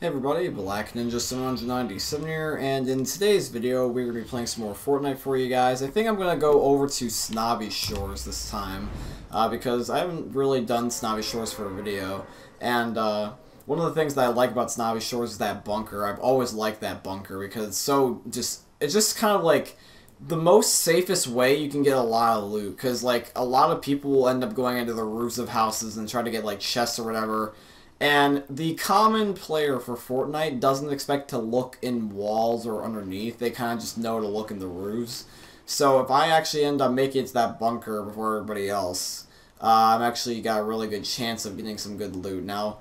Hey everybody, Black Ninja 797 here, and in today's video we're going to be playing some more Fortnite for you guys. I think I'm going to go over to Snobby Shores this time, uh, because I haven't really done Snobby Shores for a video, and uh, one of the things that I like about Snobby Shores is that bunker. I've always liked that bunker, because it's so just, it's just kind of like the most safest way you can get a lot of loot, because like a lot of people will end up going into the roofs of houses and try to get like chests or whatever, and the common player for Fortnite doesn't expect to look in walls or underneath. They kind of just know to look in the roofs. So if I actually end up making it to that bunker before everybody else, uh, I've actually got a really good chance of getting some good loot. Now,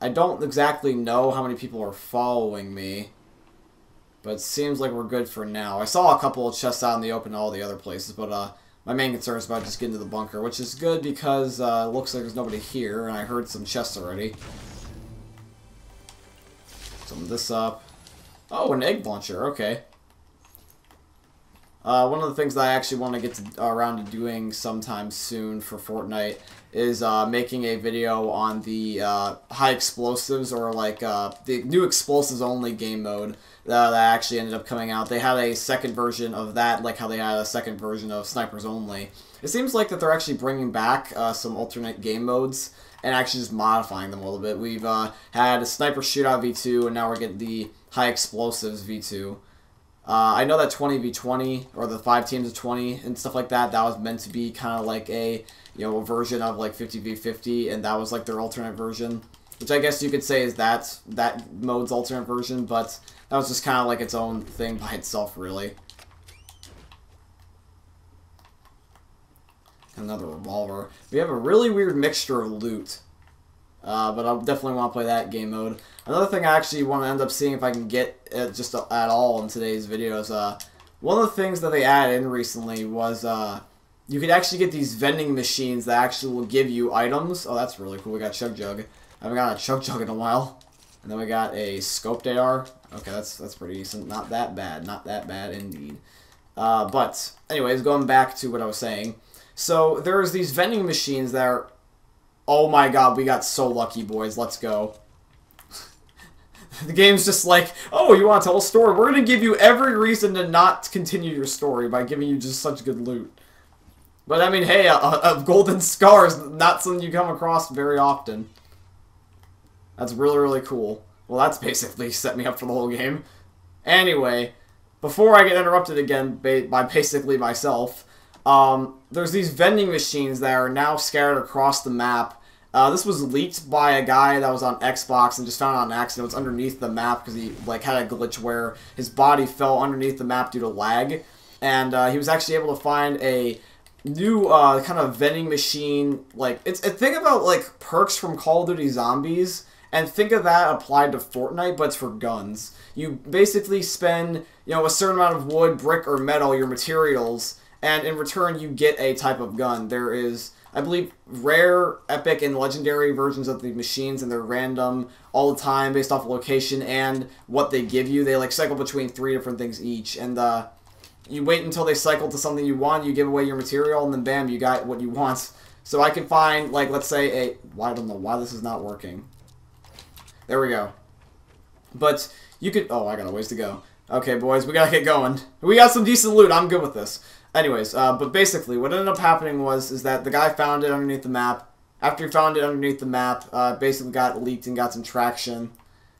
I don't exactly know how many people are following me, but it seems like we're good for now. I saw a couple of chests out in the open all the other places, but uh, my main concern is about just getting to the bunker, which is good because uh, looks like there's nobody here, and I heard some chests already. Sum this up. Oh, an egg launcher, okay. Uh, one of the things that I actually want to get to, around to doing sometime soon for Fortnite is uh, making a video on the uh, high explosives or like uh, the new explosives only game mode that actually ended up coming out. They had a second version of that, like how they had a second version of snipers only. It seems like that they're actually bringing back uh, some alternate game modes and actually just modifying them a little bit. We've uh, had a sniper shootout v2 and now we're getting the high explosives v2. Uh, I know that 20v20 or the five teams of 20 and stuff like that, that was meant to be kind of like a you know a version of like 50v50, and that was like their alternate version, which I guess you could say is that that mode's alternate version, but that was just kind of like its own thing by itself, really. Another revolver. We have a really weird mixture of loot. Uh, but I definitely want to play that game mode. Another thing I actually want to end up seeing if I can get it just at all in today's video is uh, one of the things that they added in recently was uh, you could actually get these vending machines that actually will give you items. Oh, that's really cool. We got Chug Jug. I haven't got a Chug Jug in a while. And then we got a Scoped AR. Okay, that's that's pretty decent. Not that bad. Not that bad indeed. Uh, but, anyways, going back to what I was saying. So, there's these vending machines that are Oh my god, we got so lucky, boys. Let's go. the game's just like, oh, you want to tell a story? We're going to give you every reason to not continue your story by giving you just such good loot. But, I mean, hey, a, a golden scar is not something you come across very often. That's really, really cool. Well, that's basically set me up for the whole game. Anyway, before I get interrupted again by basically myself, um, there's these vending machines that are now scattered across the map. Uh, this was leaked by a guy that was on Xbox and just found it on accident. It was underneath the map because he like had a glitch where his body fell underneath the map due to lag, and uh, he was actually able to find a new uh, kind of vending machine. Like it's think about like perks from Call of Duty Zombies, and think of that applied to Fortnite, but it's for guns. You basically spend you know a certain amount of wood, brick, or metal, your materials and in return you get a type of gun. There is, I believe, rare, epic, and legendary versions of the machines, and they're random all the time based off location and what they give you. They like cycle between three different things each, and uh, you wait until they cycle to something you want, you give away your material, and then bam, you got what you want. So I can find, like, let's say a, well, I don't know why this is not working. There we go. But you could, oh, I got a ways to go. Okay, boys, we gotta get going. We got some decent loot. I'm good with this. Anyways, uh, but basically, what ended up happening was is that the guy found it underneath the map. After he found it underneath the map, uh, basically got leaked and got some traction.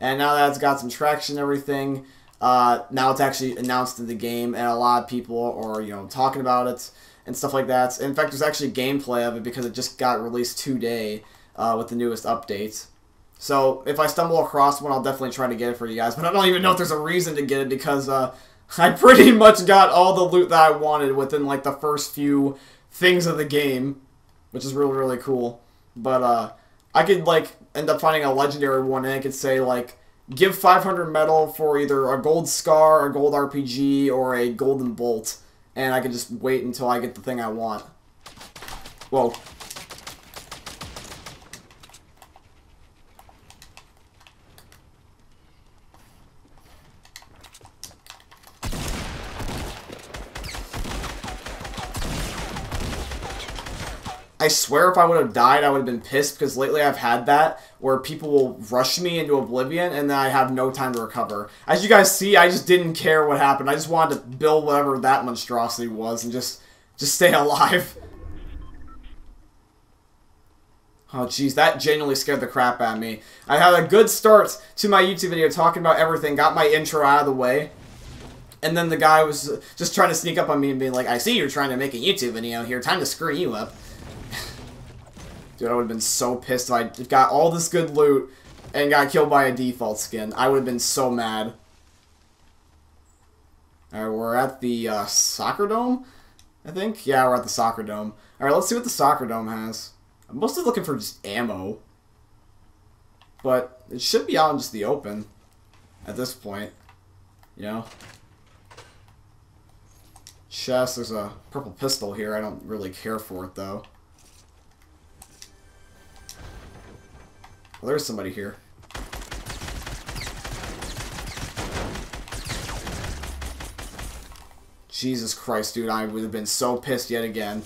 And now that it's got some traction and everything, uh, now it's actually announced in the game, and a lot of people are you know talking about it and stuff like that. In fact, there's actually gameplay of it because it just got released today uh, with the newest updates. So if I stumble across one, I'll definitely try to get it for you guys. But I don't even know if there's a reason to get it because uh, I pretty much got all the loot that I wanted within like the first few things of the game, which is really really cool. But uh, I could like end up finding a legendary one, and I could say like give 500 metal for either a gold scar, a gold RPG, or a golden bolt, and I could just wait until I get the thing I want. Whoa. I swear if I would have died, I would have been pissed because lately I've had that where people will rush me into oblivion and then I have no time to recover. As you guys see, I just didn't care what happened. I just wanted to build whatever that monstrosity was and just just stay alive. Oh, jeez, that genuinely scared the crap out of me. I had a good start to my YouTube video talking about everything, got my intro out of the way, and then the guy was just trying to sneak up on me and being like, I see you're trying to make a YouTube video here, time to screw you up. Dude, I would have been so pissed if I got all this good loot and got killed by a default skin. I would have been so mad. Alright, we're at the uh, soccer dome, I think? Yeah, we're at the soccer dome. Alright, let's see what the soccer dome has. I'm mostly looking for just ammo. But it should be out in just the open at this point. You know? Chest, there's a purple pistol here. I don't really care for it, though. Well, there's somebody here. Jesus Christ, dude, I would have been so pissed yet again.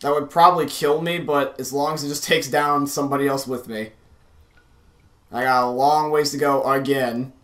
That would probably kill me, but as long as it just takes down somebody else with me. I got a long ways to go again.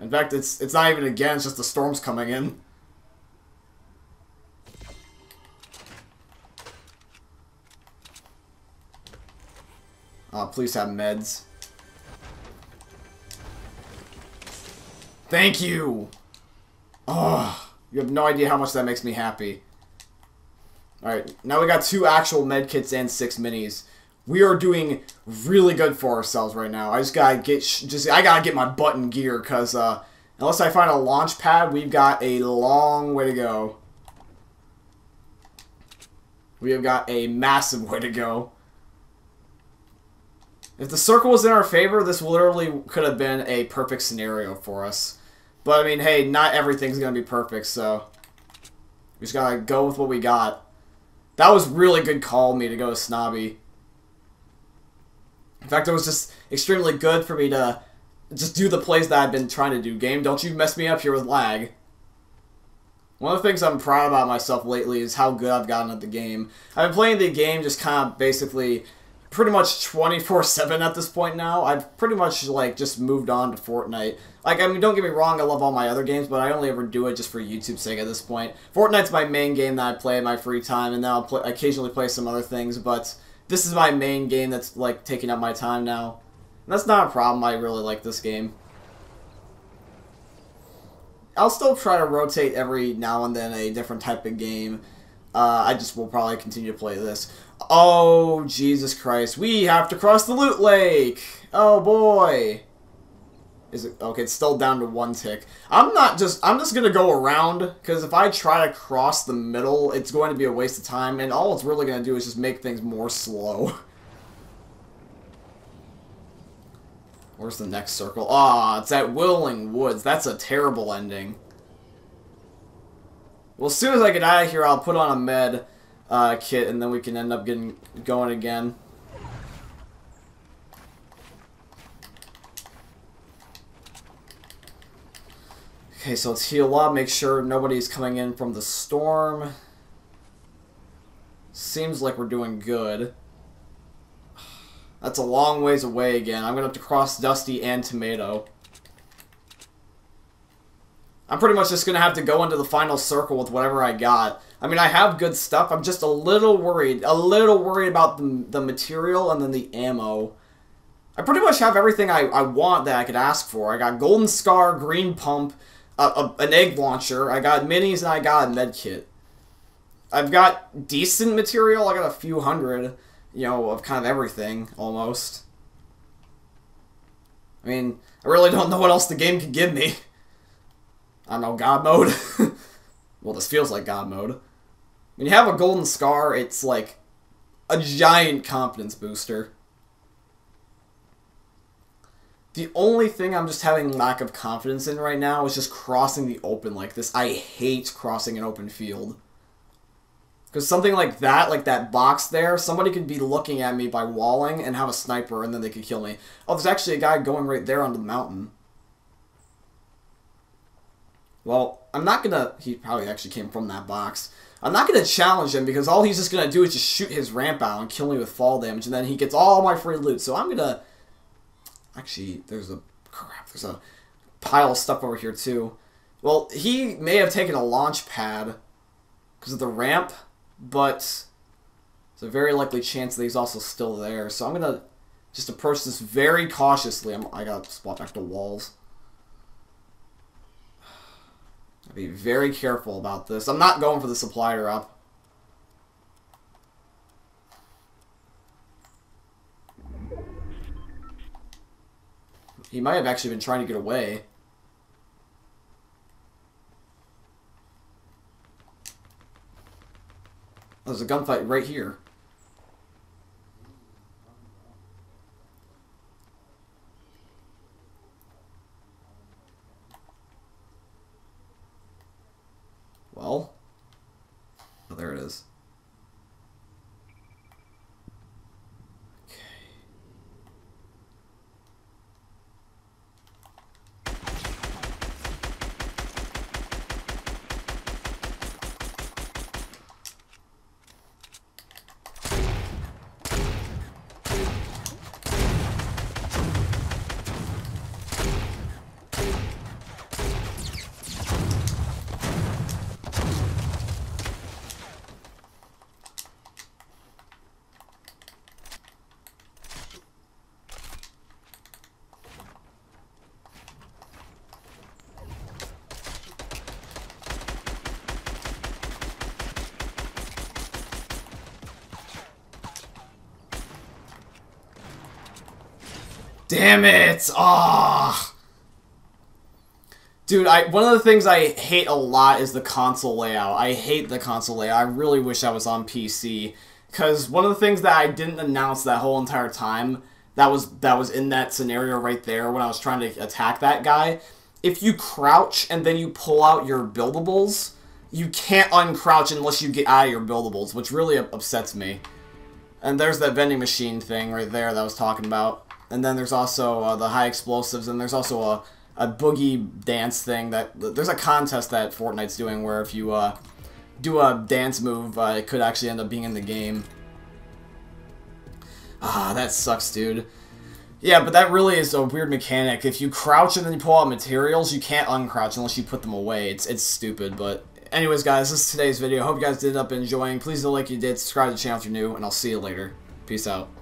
In fact, it's it's not even again, it's just the storm's coming in. Uh, please have meds. Thank you! Oh, you have no idea how much that makes me happy. Alright, now we got two actual medkits and six minis. We are doing really good for ourselves right now. I just gotta get, just I gotta get my button gear, because, uh, unless I find a launch pad, we've got a long way to go. We have got a massive way to go. If the circle was in our favor, this literally could have been a perfect scenario for us. But, I mean, hey, not everything's going to be perfect, so... We just gotta go with what we got. That was really good call me to go Snobby. In fact, it was just extremely good for me to just do the plays that I've been trying to do. Game, don't you mess me up here with lag. One of the things I'm proud about myself lately is how good I've gotten at the game. I've been playing the game just kind of basically pretty much 24-7 at this point now. I've pretty much, like, just moved on to Fortnite. Like, I mean, don't get me wrong, I love all my other games, but I only ever do it just for YouTube's sake at this point. Fortnite's my main game that I play in my free time, and then I'll play, occasionally play some other things, but this is my main game that's, like, taking up my time now. And that's not a problem, I really like this game. I'll still try to rotate every now and then a different type of game. Uh, I just will probably continue to play this. Oh, Jesus Christ. We have to cross the loot lake. Oh, boy. Is it okay? It's still down to one tick. I'm not just. I'm just gonna go around because if I try to cross the middle, it's going to be a waste of time, and all it's really gonna do is just make things more slow. Where's the next circle? Ah, oh, it's at Wailing Woods. That's a terrible ending. Well, as soon as I get out of here, I'll put on a med uh, kit, and then we can end up getting going again. Okay, so let's heal up, make sure nobody's coming in from the storm. Seems like we're doing good. That's a long ways away again. I'm going to have to cross Dusty and Tomato. I'm pretty much just going to have to go into the final circle with whatever I got. I mean, I have good stuff. I'm just a little worried. A little worried about the, the material and then the ammo. I pretty much have everything I, I want that I could ask for. I got Golden Scar, Green Pump, a, a, an egg launcher. I got minis and I got a med kit. I've got decent material. I got a few hundred, you know, of kind of everything, almost. I mean, I really don't know what else the game can give me. I don't know, God mode? well, this feels like God mode. When you have a golden scar, it's like a giant confidence booster. The only thing I'm just having lack of confidence in right now is just crossing the open like this. I hate crossing an open field. Because something like that, like that box there, somebody could be looking at me by walling and have a sniper and then they could kill me. Oh, there's actually a guy going right there on the mountain. Well, I'm not gonna... He probably actually came from that box. I'm not gonna challenge him because all he's just gonna do is just shoot his ramp out and kill me with fall damage, and then he gets all my free loot. So I'm gonna... Actually, there's a... Crap, there's a pile of stuff over here, too. Well, he may have taken a launch pad because of the ramp, but there's a very likely chance that he's also still there. So I'm to just approach this very cautiously. I'm, I got to spot back to walls. I'll be very careful about this. I'm not going for the supply drop. He might have actually been trying to get away. There's a gunfight right here. Well, oh, there it is. Damn it! Ah. Dude, I one of the things I hate a lot is the console layout. I hate the console layout. I really wish I was on PC. Because one of the things that I didn't announce that whole entire time that was that was in that scenario right there when I was trying to attack that guy, if you crouch and then you pull out your buildables, you can't uncrouch unless you get out of your buildables, which really upsets me. And there's that vending machine thing right there that I was talking about. And then there's also uh, the high explosives, and there's also a, a boogie dance thing that there's a contest that Fortnite's doing where if you uh, do a dance move, uh, it could actually end up being in the game. Ah, that sucks, dude. Yeah, but that really is a weird mechanic. If you crouch and then you pull out materials, you can't uncrouch unless you put them away. It's it's stupid, but anyways, guys, this is today's video. Hope you guys did end up enjoying. Please do like you did, subscribe to the channel if you're new, and I'll see you later. Peace out.